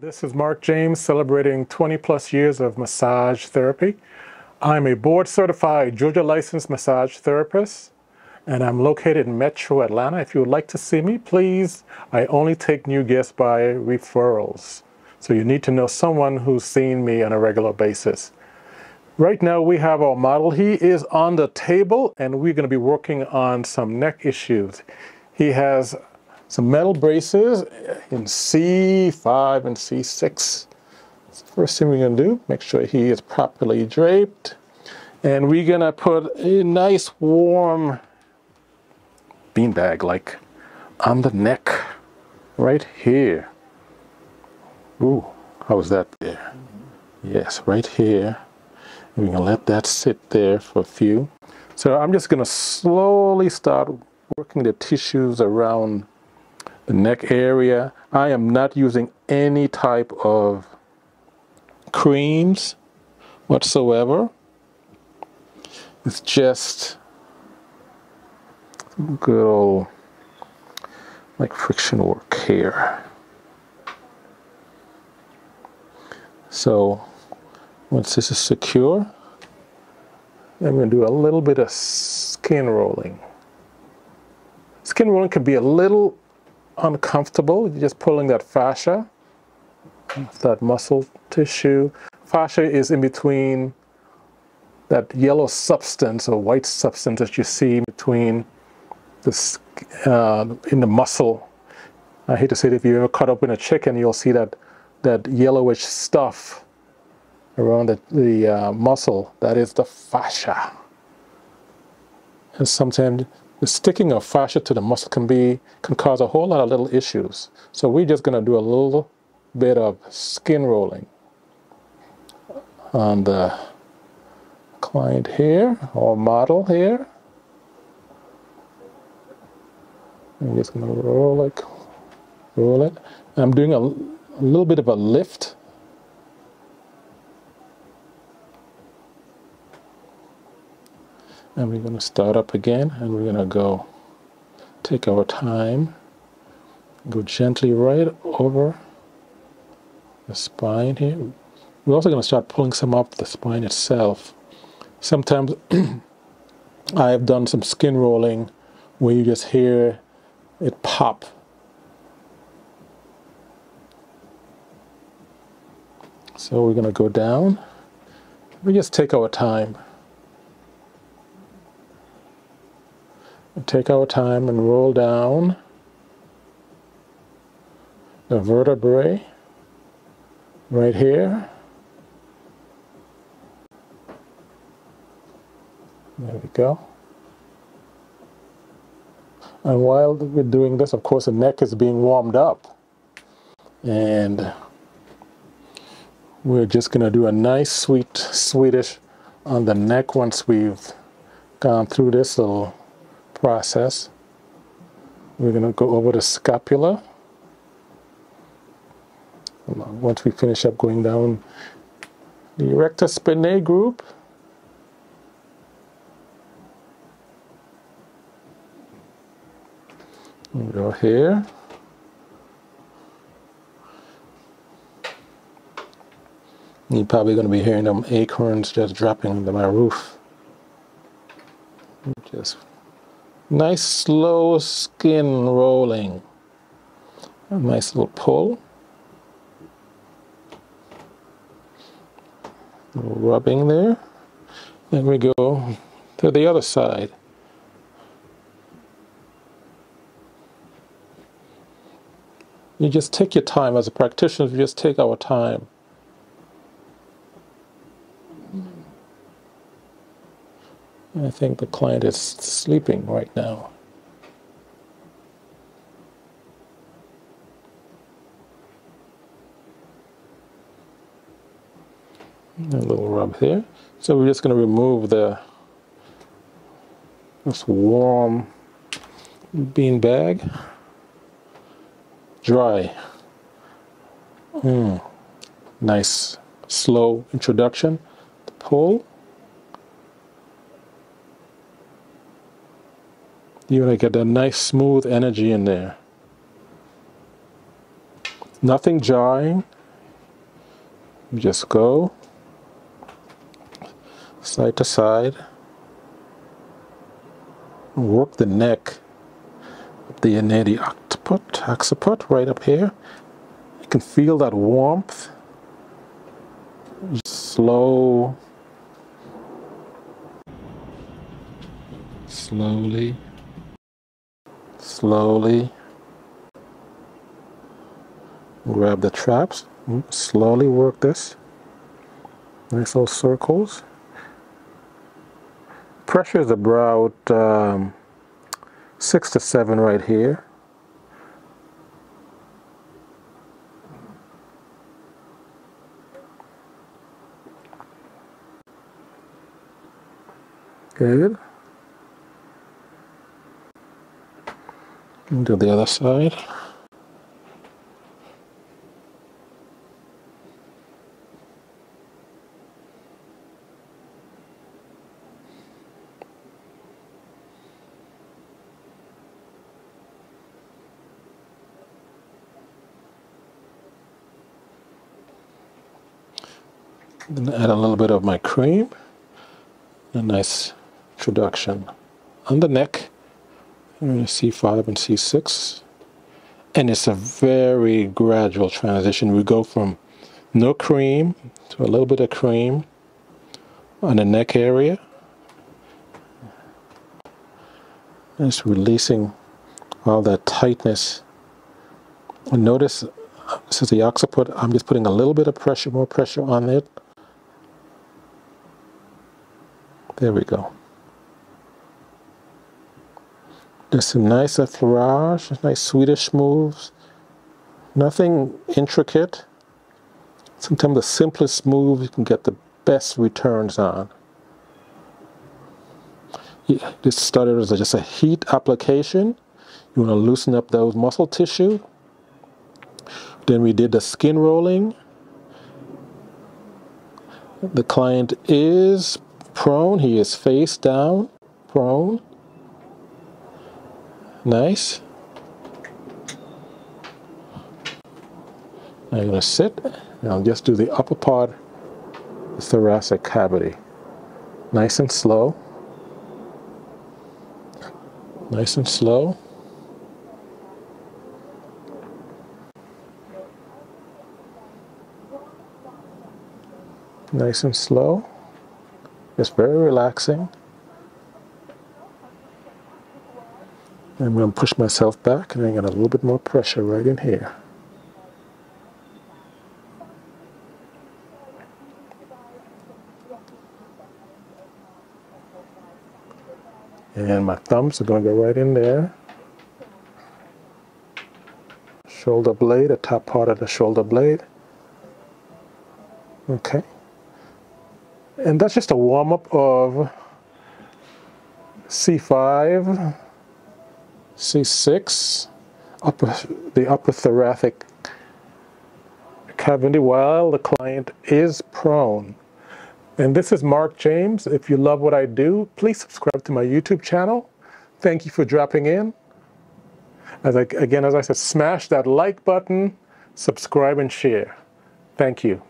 This is Marq James celebrating 20 plus years of massage therapy. I'm a board certified Georgia licensed massage therapist and I'm located in Metro Atlanta. If you would like to see me, please, I only take new guests by referrals. So you need to know someone who's seen me on a regular basis. Right now we have our model. He is on the table and we're gonna be working on some neck issues. He has some metal braces in C5 and C6. First thing we're gonna do, make sure he is properly draped. And we're gonna put a nice warm beanbag like on the neck right here. Ooh, how's that there? Yes, right here. We're gonna let that sit there for a few. So I'm just gonna slowly start working the tissues around the neck area. I am not using any type of creams whatsoever. It's just good old like friction work here. So once this is secure, I'm going to do a little bit of skin rolling. Skin rolling can be a little uncomfortable. You're just pulling that fascia, that muscle tissue. Fascia is in between that yellow substance or white substance that you see between the uh, in the muscle. I hate to say it, if you ever cut open a chicken, you'll see that that yellowish stuff around the, the uh, muscle. That is the fascia. And sometimes the sticking of fascia to the muscle can be can cause a whole lot of little issues. So we're just going to do a little bit of skin rolling on the client here or model here. I'm just going to roll it, roll it. I'm doing a, a little bit of a lift and we're going to start up again and we're going to go take our time go gently right over the spine here. We're also going to start pulling some up the spine itself. Sometimes I've done some skin rolling where you just hear it pop. So we're going to go down. We just take our time take our time and roll down the vertebrae right here. There we go. And while we're doing this, of course, the neck is being warmed up. And we're just going to do a nice sweet Swedish on the neck once we've gone through this little process. We're going to go over the scapula. Once we finish up going down the erector spinae group, we go here. You're probably going to be hearing them acorns just dropping into my roof. Just Nice slow skin rolling. A nice little pull. rubbing there. Then we go to the other side. You just take your time as a practitioner, we just take our time. I think the client is sleeping right now. A little rub here. So we're just going to remove the this warm bean bag. Dry. Mm. Nice slow introduction. The pull. You want to get a nice smooth energy in there. Nothing jarring, just go side to side, work the neck the Yaneti occiput, occiput right up here. You can feel that warmth. Slow, slowly, slowly. Grab the traps, slowly work this. Nice little circles. Pressure is about um, six to seven right here. Good. Do the other side. Then add a little bit of my cream. A nice introduction on the neck. C5 and C6. And it's a very gradual transition. We go from no cream to a little bit of cream on the neck area. And it's releasing all that tightness. And notice this is the occiput. I'm just putting a little bit of pressure, more pressure on it. There we go. Some nice effleurage, nice Swedish moves. Nothing intricate. Sometimes the simplest move you can get the best returns on. Yeah, this started as just a heat application. You want to loosen up those muscle tissue. Then we did the skin rolling. The client is prone. He is face down, prone. Nice. I'm going to sit and I'll just do the upper part, the thoracic cavity. Nice and slow. Nice and slow. Nice and slow. It's very relaxing. I'm going to push myself back and I get a little bit more pressure right in here. And my thumbs are going to go right in there. Shoulder blade, the top part of the shoulder blade. Okay. And that's just a warm up of C5, C6, upper, the upper thoracic cavity while the client is prone. And this is Marq James. If you love what I do, please subscribe to my YouTube channel. Thank you for dropping in. As I, again, as I said, smash that like button, subscribe and share. Thank you.